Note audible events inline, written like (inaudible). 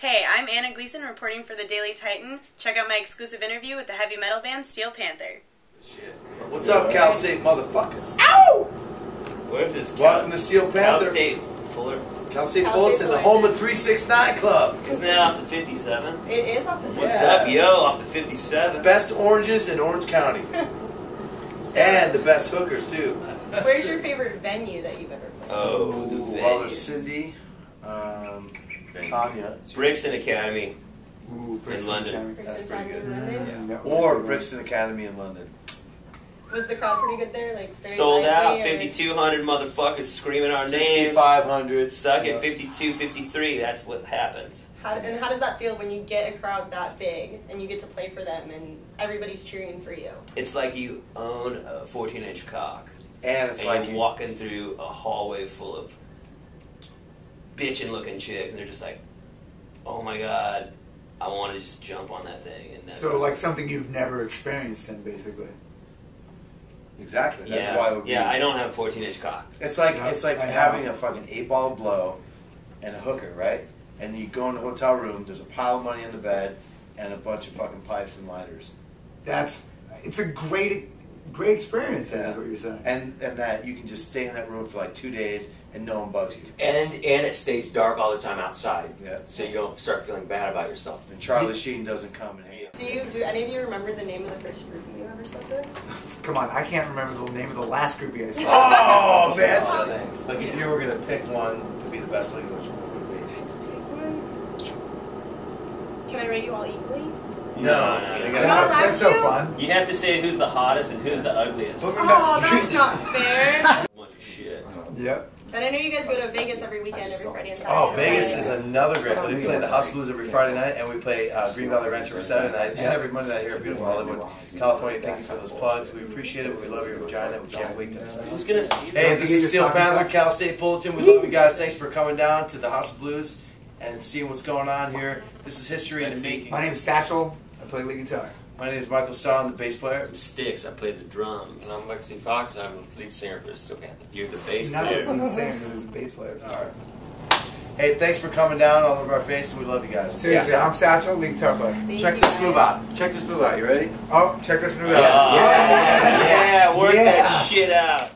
Hey, I'm Anna Gleason reporting for the Daily Titan. Check out my exclusive interview with the heavy metal band Steel Panther. What's up, Cal State motherfuckers? Where's this? Welcome to Steel Cal Panther. State Fuller. Cal State Cal Fullerton, State the Fullerton. home of 369 Club. Isn't that off the 57? It is off the 57. What's Yeah. up, yo? Off the 57. Best oranges in Orange County. (laughs) and the best hookers, too. Where's your favorite venue that you've ever played? Oh, the Ooh, venue. well, there's Cindy, um, Tanya, Brixton Academy. Ooh, In London. That's pretty good. in mm-hmm. London? Yeah. or Brixton Academy in London. Was the crowd pretty good there? Like very Sold out. 5,200 motherfuckers screaming our names. 6,500. Suck it. at 52, 53. That's what happens. How, and how does that feel when you get a crowd that big and you get to play for them and everybody's cheering for you? It's like you own a 14 inch cock. And it's and like you're you, walking through a hallway full of bitchin' looking chicks, and they're just like, oh my god, I want to just jump on that thing. And So like something you've never experienced then basically. exactly. That's yeah, why it would be. yeah, I don't have a 14 inch cock. It's like Yeah, it's like I know. having a fucking eight ball blow and a hooker, right? And you go in the hotel room. There's a pile of money in the bed and a bunch of fucking pipes and lighters. That's it's a great great experience then Yeah. is what you're saying. And and that you can just stay in that room for like two days and no one bugs you. And and it stays dark all the time outside, Yeah. so you don't start feeling bad about yourself. And Charlie Sheen doesn't come and hang. Do you? Do any of you remember the name of the first group you ever slept with? (laughs) Come on, I can't remember the name of the last groupie I saw. Oh, (laughs) man! So thanks. Like if you were gonna pick one to be the best looking, which one would it I had to pick one. Can I rate you all equally? Be? No, No, no, you no. gotta- allowed That's so to? fun. You have to say who's the hottest and who's the ugliest. Oh, that's (laughs) not fair. (laughs) bunch of shit. Yep. And I know you guys go to Vegas every weekend, every Friday and Saturday. Oh, Vegas is another great place. We play the House Blues every Friday night, and we play uh, Green Valley Ranch every Saturday night, and every Monday night here at beautiful Hollywood, California. Thank you for those plugs. We appreciate it. We love your vagina. We can't wait to have Who's gonna see Hey, this is your Steel Panther. Cal State Fullerton. We love you guys. Thanks for coming down to the House of Blues and seeing what's going on here. This is history in the making. My name is Satchel. I play lead guitar. My name is Michael Starr, I'm the bass player. I'm Stix, I play the drums. And I'm Lexxi Foxx. I'm the lead singer for Steel Panther. You're the He's bass not player. a lead singer, he's a bass player. All right. Hey, thanks for coming down all over our face, and we love you guys. Seriously, I'm Satchel, lead guitar player. Thank Check you this guys. move out. Check this move out. You ready? Oh, check this move out. Yeah, yeah, work Yeah. that shit out.